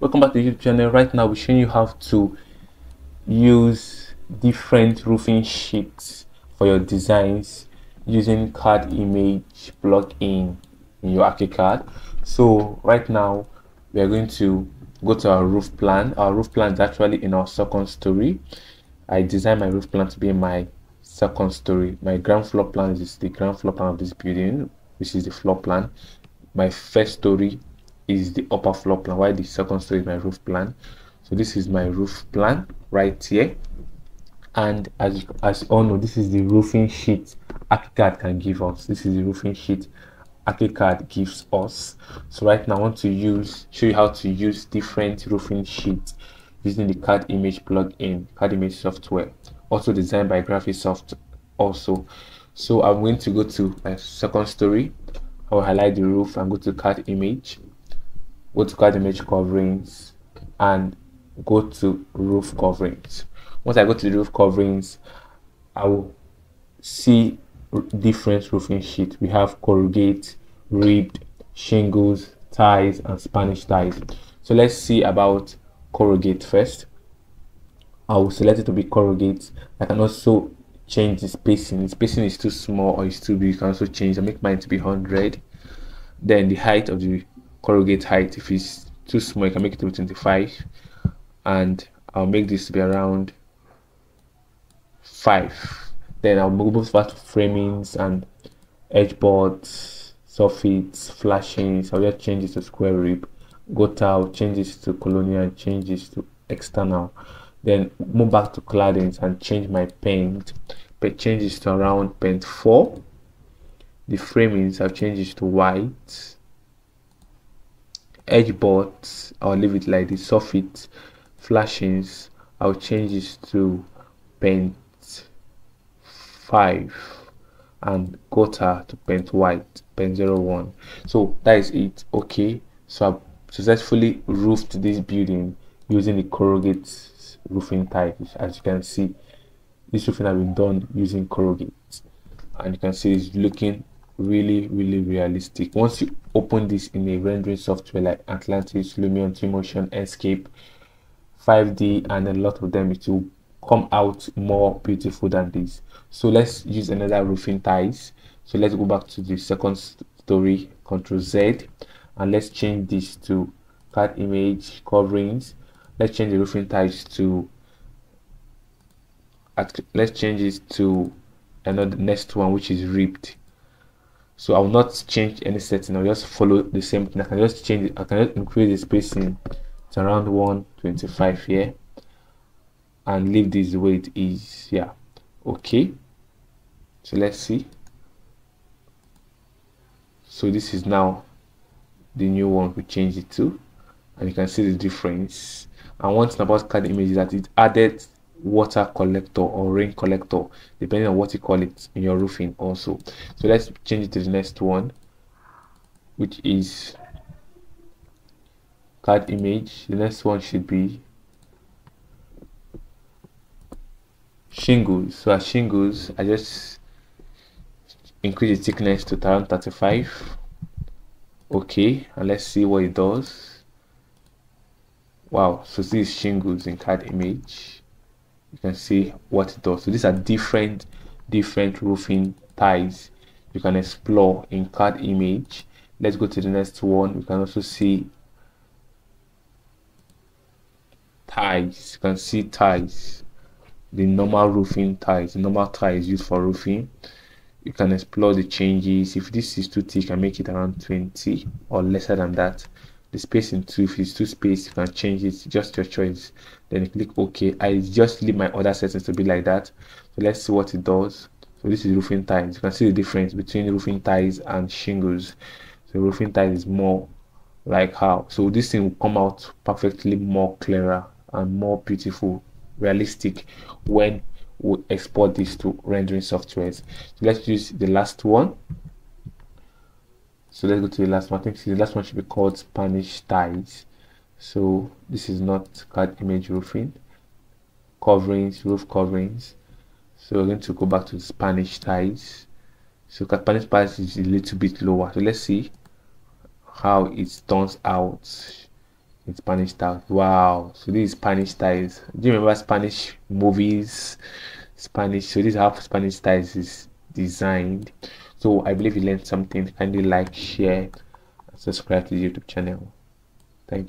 welcome back to the youtube channel. Right now we're showing you how to use different roofing sheets for your designs using Cadimage plugin in your ArchiCAD so right now we are going to go to our roof plan. Our roof plan is actually in our second story. I designed my roof plan to be in my second story. My ground floor plan is the ground floor plan of this building which is the floor plan. My first story is the upper floor plan while the second story is my roof plan. So this is my roof plan right here. And as as all know this is the roofing sheet ArchiCAD can give us. This is the roofing sheet ArchiCAD gives us. So right now I want to use show you how to use different roofing sheets using the Cadimage plugin Cadimage software also designed by Graphisoft also. So I'm going to go to my second story. I'll highlight the roof and go to Cadimage go to Cadimage coverings and go to roof coverings. Once I go to the roof coverings I will see different roofing sheet we have corrugate ribbed shingles ties and Spanish ties. So let's see about corrugate first. I will select it to be corrugate. I can also change the spacing. The spacing is too small or it's too big you can also change I make mine to be 100 then the height of the corrugate height if it's too small you can make it to 25 and I'll make this to be around 5 then I'll move back to framings and edge boards soffits flashings. I'll just change this to square rib go to change this to colonial change this to external. Then move back to claddings and change my paint. But change this to around paint 4 the framings I'll change this to white edge boards I'll leave it like this soffit flashings I'll change this to paint 5 and gutter to paint white paint 01 so that is it okay? So I've successfully roofed this building using the corrugate roofing type as you can see. This roofing has been done using corrugate. And you can see it's looking really really realistic. Once you open this in a rendering software like Artlantis lumion twinmotion Enscape, 5d and a lot of them it will come out more beautiful than this. So let's use another roofing ties so let's go back to the second story control z and let's change this to Cadimage coverings. Let's change the roofing ties to let's change it to another next one which is ribbed so I will not change any setting. I'll just follow the same thing. I can just change it I can just increase the spacing to around 125 here and leave this the way it is yeah. Okay. So let's see. So this is now the new one we changed it to. And you can see the difference. And one thing about Cadimage is that it added water collector or rain collector depending on what you call it in your roofing also. So let's change it to the next one which is Cadimage. The next one should be shingles. So as shingles i just increase the thickness to around 35 okay and let's see what it does. Wow so this is shingles in Cadimage you can see what it does. So these are different different roofing ties you can explore in Cadimage. Let's go to the next one. We can also see ties you can see ties the normal roofing ties the normal ties used for roofing. You can explore the changes. If this is too thick and make it around 20 or lesser than that the spacing too if it's too space you can change it just your choice. Then you click ok i just leave my other settings to be like that. So let's see what it does. So this is roofing ties you can see the difference between roofing ties and shingles. So roofing ties is more like how. So this thing will come out perfectly more clearer and more beautiful realistic when we export this to rendering softwares. So let's use the last one so let's go to the last one i think the last one should be called spanish ties so this is not Cadimage roofing coverings roof coverings so we're going to go back to spanish ties so spanish ties is a little bit lower so let's see how it turns out in Spanish style. Wow. So this is Spanish styles. Do you remember Spanish movies? Spanish. So this is how Spanish styles is designed. So I believe you learned something. Kindly like, share, subscribe to the YouTube channel. Thank you.